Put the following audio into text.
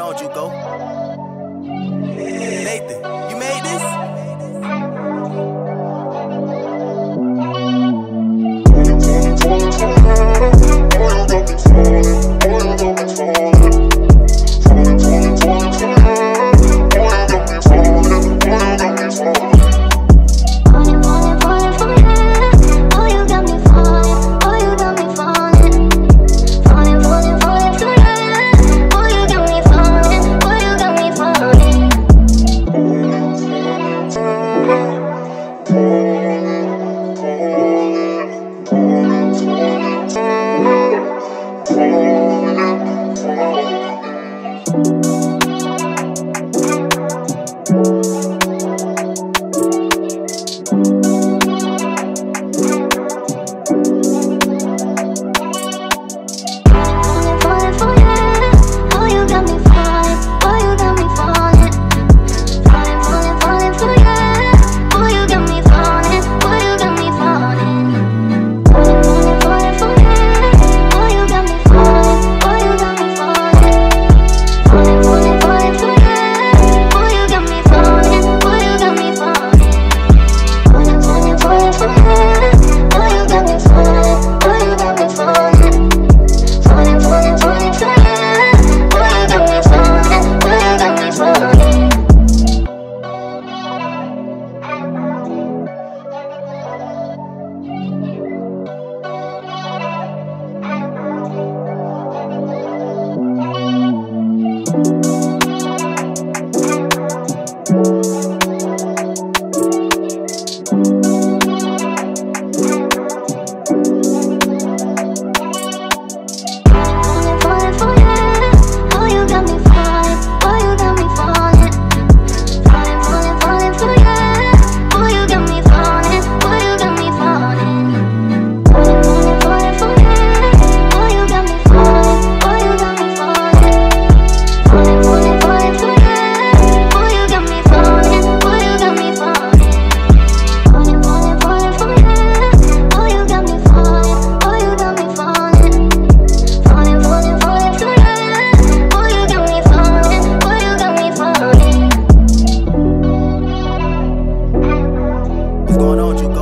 on, Juco? Nathan, going on, you go.